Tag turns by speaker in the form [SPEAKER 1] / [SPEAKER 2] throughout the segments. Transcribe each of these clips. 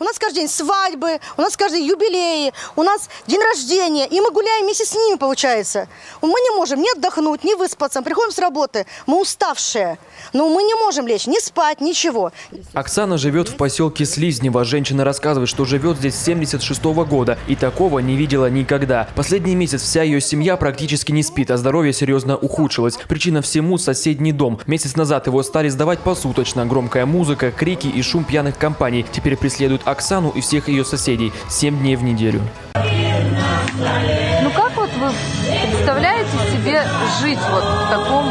[SPEAKER 1] У нас каждый день свадьбы, у нас каждый день юбилеи, у нас день рождения, и мы гуляем вместе с ними, получается. Мы не можем ни отдохнуть, ни выспаться, мы приходим с работы, мы уставшие, но мы не можем лечь, ни спать, ничего.
[SPEAKER 2] Оксана живет в поселке Слизнево. Женщина рассказывает, что живет здесь с 76 года и такого не видела никогда. Последний месяц вся ее семья практически не спит, а здоровье серьезно ухудшилось. Причина всему – соседний дом. Месяц назад его стали сдавать посуточно. Громкая музыка, крики и шум пьяных компаний теперь преследуют Оксану и всех ее соседей 7 дней в неделю.
[SPEAKER 3] Ну как вот вы представляете себе жить вот в таком,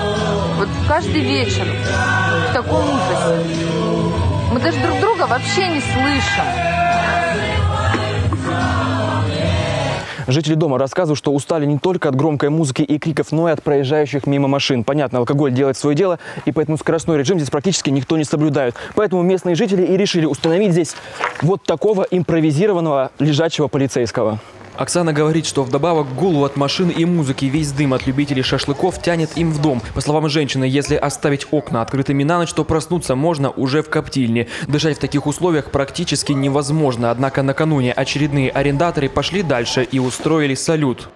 [SPEAKER 3] вот каждый вечер, в таком ужасе? Мы даже друг друга вообще не слышим.
[SPEAKER 2] Жители дома рассказывают, что устали не только от громкой музыки и криков, но и от проезжающих мимо машин. Понятно, алкоголь делает свое дело, и поэтому скоростной режим здесь практически никто не соблюдает. Поэтому местные жители и решили установить здесь вот такого импровизированного лежачего полицейского. Оксана говорит, что вдобавок к гулу от машин и музыки весь дым от любителей шашлыков тянет им в дом. По словам женщины, если оставить окна открытыми на ночь, то проснуться можно уже в коптильне. Дышать в таких условиях практически невозможно. Однако накануне очередные арендаторы пошли дальше и устроили салют.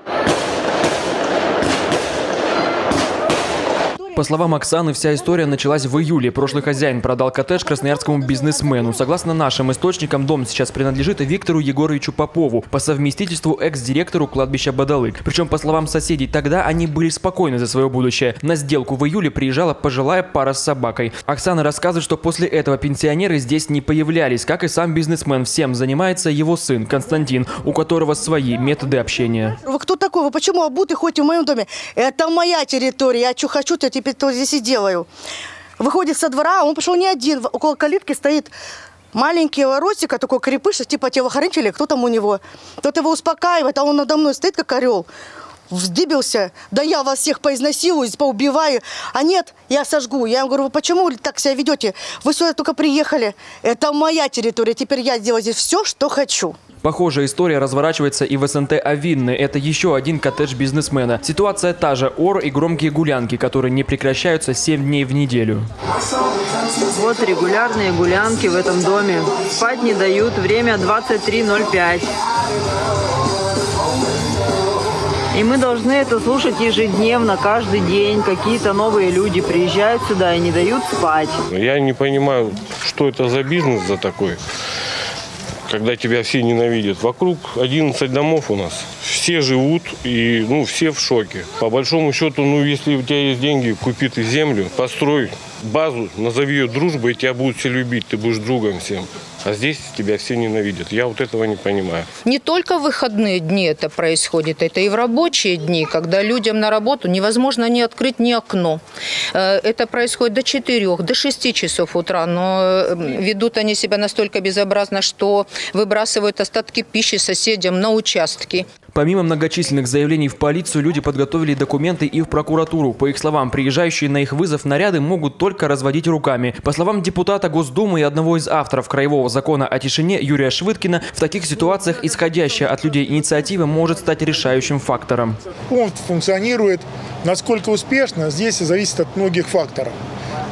[SPEAKER 2] По словам Оксаны, вся история началась в июле. Прошлый хозяин продал коттедж красноярскому бизнесмену. Согласно нашим источникам, дом сейчас принадлежит Виктору Егоровичу Попову, по совместительству экс-директору кладбища Бадалык. Причем, по словам соседей, тогда они были спокойны за свое будущее. На сделку в июле приезжала пожилая пара с собакой. Оксана рассказывает, что после этого пенсионеры здесь не появлялись, как и сам бизнесмен. Всем занимается его сын Константин, у которого свои методы общения.
[SPEAKER 1] Вы кто такой? Вы почему обуты ходите в моем доме? Это моя территория, я что хочу, то теперь то здесь и делаю. Выходит со двора, он пошел не один, около калитки стоит маленький Ростика, такой крепыш, типа телохранитель, кто там у него. Тот его успокаивает, а он надо мной стоит, как орел. Вздыбился, да я вас всех поизнасилую, поубиваю. А нет, я сожгу. Я ему говорю, вы почему так себя ведете? Вы сюда только приехали. Это моя территория, теперь я делаю здесь все, что хочу.
[SPEAKER 2] Похожая история разворачивается и в СНТ Авинны. Это еще один коттедж бизнесмена. Ситуация та же. Ор и громкие гулянки, которые не прекращаются 7 дней в неделю.
[SPEAKER 3] Вот регулярные гулянки в этом доме. Спать не дают. Время 23.05. И мы должны это слушать ежедневно, каждый день. Какие-то новые люди приезжают сюда и не дают спать.
[SPEAKER 4] Я не понимаю, что это за бизнес за такой, когда тебя все ненавидят. Вокруг 11 домов у нас. Все живут и ну, все в шоке. По большому счету, ну, если у тебя есть деньги, купи ты землю, построй базу, назови ее дружбой, и тебя будут все любить, ты будешь другом всем. А здесь тебя все ненавидят. Я вот этого не понимаю.
[SPEAKER 5] Не только в выходные дни это происходит, это и в рабочие дни, когда людям на работу невозможно не открыть ни окно. Э, Это происходит до 4, до 6 часов утра, но э, ведут они себя настолько безобразно, что выбрасывают остатки пищи соседям на участки.
[SPEAKER 2] Помимо многочисленных заявлений в полицию, люди подготовили документы и в прокуратуру. По их словам, приезжающие на их вызов наряды могут только разводить руками. По словам депутата Госдумы и одного из авторов Краевого закона о тишине Юрия Швыдкина, в таких ситуациях исходящая от людей инициатива может стать решающим фактором.
[SPEAKER 6] Пункт функционирует. Насколько успешно, здесь зависит от многих факторов.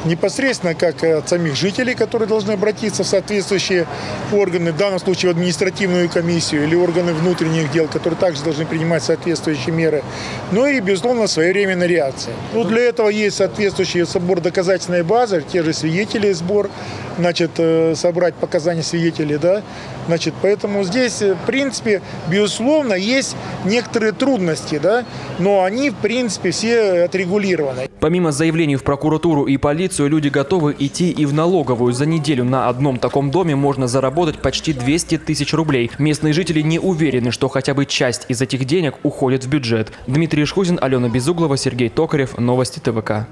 [SPEAKER 6] Непосредственно как от самих жителей, которые должны обратиться в соответствующие органы, в данном случае в административную комиссию или органы внутренних дел, которые также должны принимать соответствующие меры, но и, безусловно, своевременная реакция. Ну, для этого есть соответствующий собор доказательной базы, те же свидетели сбор, значит, э, собрать показания свидетелей, да, значит, поэтому здесь, э, в принципе, безусловно, есть некоторые трудности, да, но они, в принципе, все отрегулированы.
[SPEAKER 2] Помимо заявлений в прокуратуру и полицию, люди готовы идти и в налоговую. За неделю на одном таком доме можно заработать почти 200 тысяч рублей. Местные жители не уверены, что хотя бы часть из этих денег уходит в бюджет. Дмитрий Шхузин, Алена Безуглова, Сергей Токарев. Новости ТВК.